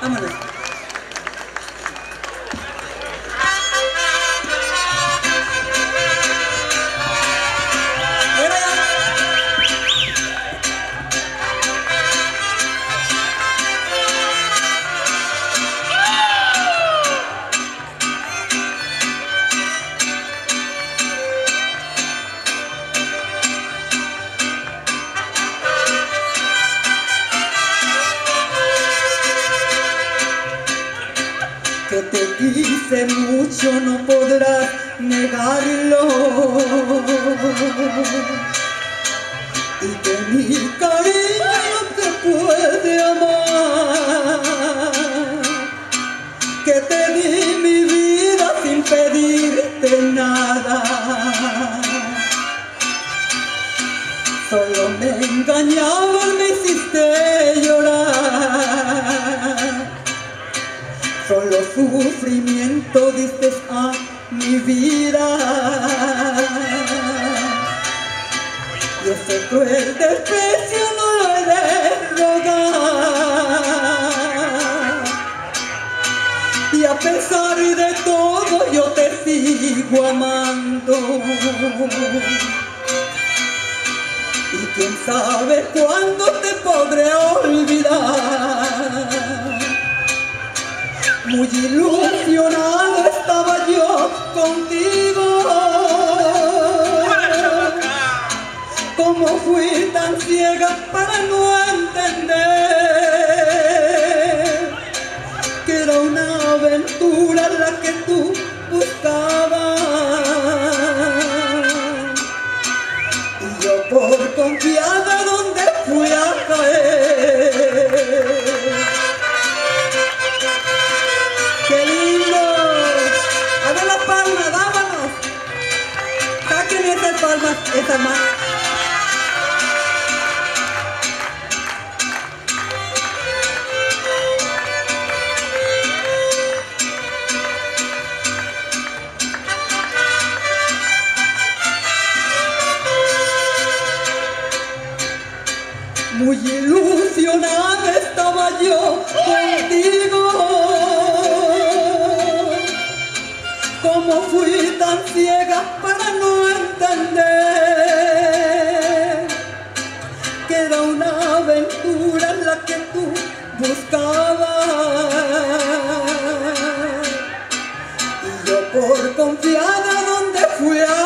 Vámonos. Que te quise mucho no podrás negarlo. Y que mi cariño no te puede amar. Que te di mi vida sin pedirte nada. Solo me engañabas me hiciste llorar Solo sufrimiento diste a mi vida Y ese cruel desprecio no lo he de rogar. Y a pesar de todo yo te sigo amando. Y quién sabe cuándo te podré olvidar contigo. Como fui tan ciega para no entender que era una aventura la que tú Muy ilusionada estaba yo tan ciega para no entender que era una aventura la que tú buscabas. Y yo por confiada donde fui a